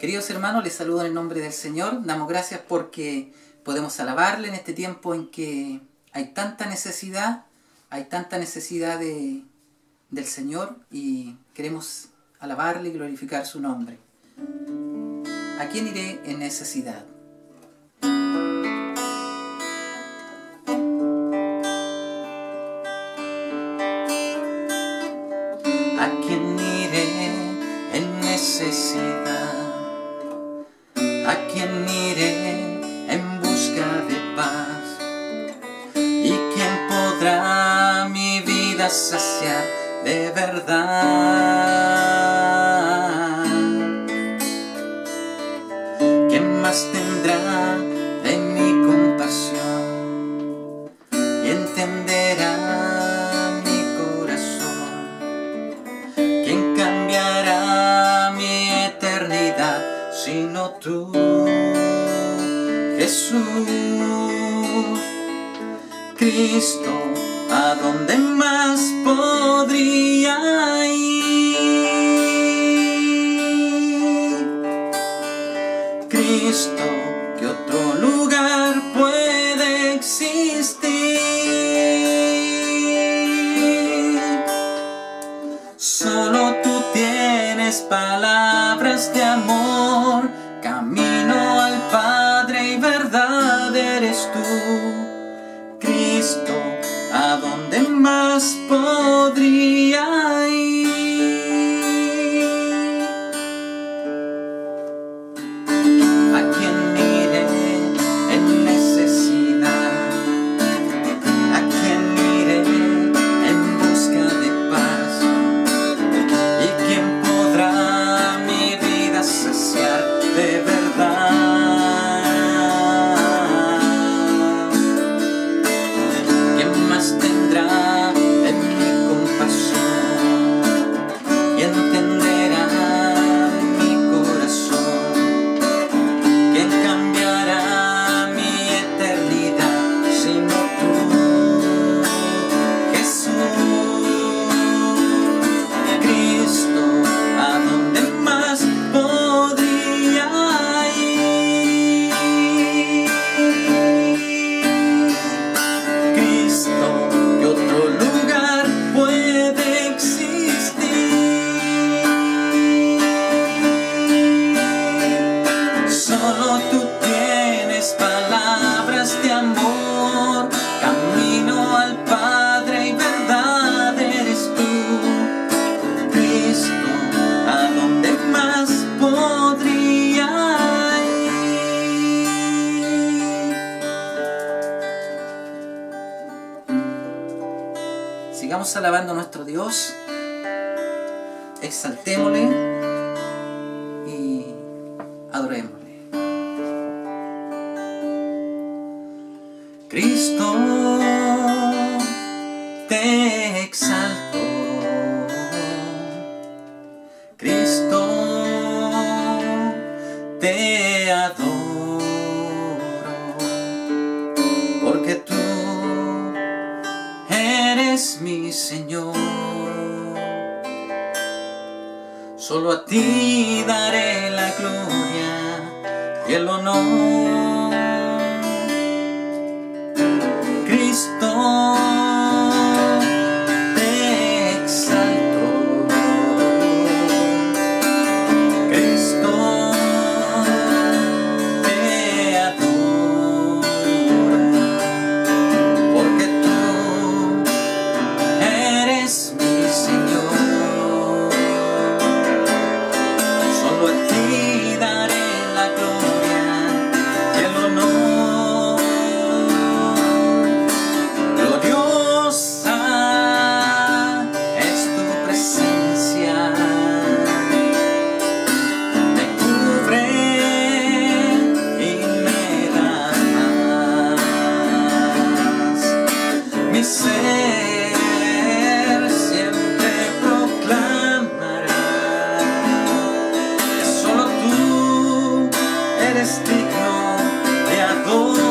Queridos hermanos, les saludo en el nombre del Señor. Damos gracias porque podemos alabarle en este tiempo en que hay tanta necesidad, hay tanta necesidad de, del Señor y queremos alabarle y glorificar su nombre. ¿A quién iré en necesidad? ¿A quién iré en necesidad? ¿A quién iré en busca de paz? ¿Y quién podrá mi vida saciar de verdad? ¿Quién más tendrá sino tú, Jesús? Cristo, ¿a dónde más podría ir? Cristo, ¿qué otro lugar puede existir? Solo tú tienes palabras de amor, eres tú. Cristo, ¿a dónde más podría Sigamos alabando a nuestro Dios, exaltémosle y adorémosle. Cristo, te exalto. Cristo, te eres mi Señor. Solo a ti daré la gloria y el honor. destino de adorno.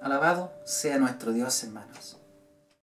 Alabado sea nuestro Dios, hermanos.